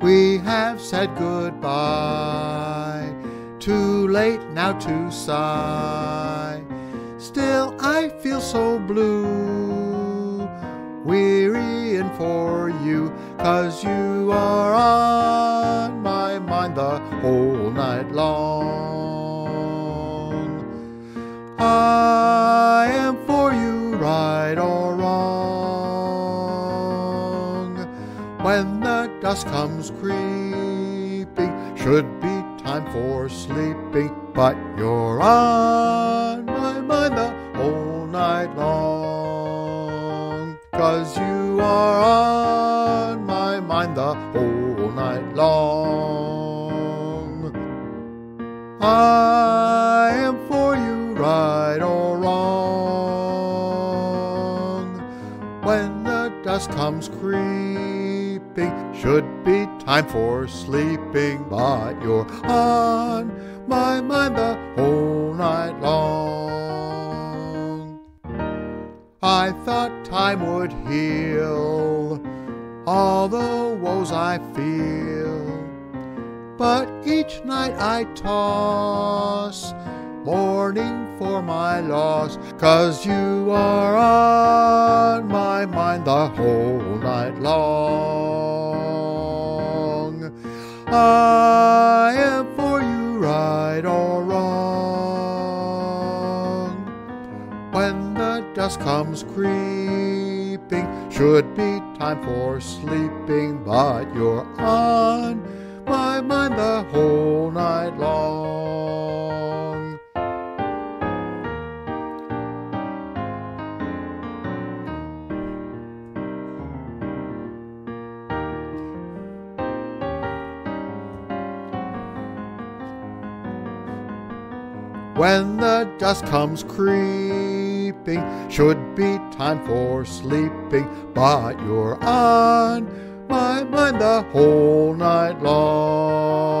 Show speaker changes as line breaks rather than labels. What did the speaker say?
we have said goodbye. Too late now to sigh. Still I feel so blue, weary and for you, cause you are on my mind the whole night long. I am for you, right or wrong. When the dusk comes creeping, should be time for sleeping, but you're on my mind the whole night long. Cause you are on my mind the whole night long. I am for you, right or wrong. When the dusk comes creeping, should be time for sleeping, but you're on my mind the whole night long. I thought time would heal all the woes I feel, but each night I toss, mourning for my loss, cause you are on my mind the whole I am for you, right or wrong. When the dusk comes creeping, should be time for sleeping, but you're on my mind the whole night long. When the dusk comes creeping, should be time for sleeping, but you're on my mind the whole night long.